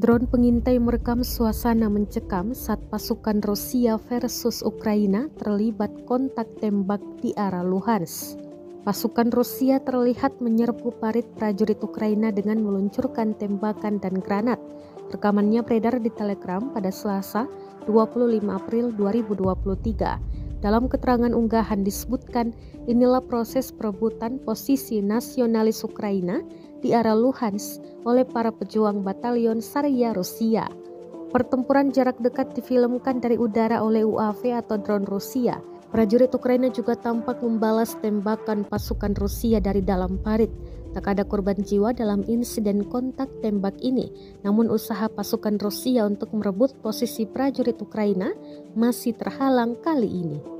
Drone pengintai merekam suasana mencekam saat pasukan Rusia versus Ukraina terlibat kontak tembak di arah Luhansk. Pasukan Rusia terlihat menyerbu parit prajurit Ukraina dengan meluncurkan tembakan dan granat. Rekamannya beredar di Telegram pada Selasa 25 April 2023. Dalam keterangan unggahan disebutkan inilah proses perebutan posisi nasionalis Ukraina di arah Luhansk oleh para pejuang batalion Saria Rusia. Pertempuran jarak dekat difilmkan dari udara oleh UAV atau drone Rusia. Prajurit Ukraina juga tampak membalas tembakan pasukan Rusia dari dalam parit. Tak ada korban jiwa dalam insiden kontak tembak ini, namun usaha pasukan Rusia untuk merebut posisi prajurit Ukraina masih terhalang kali ini.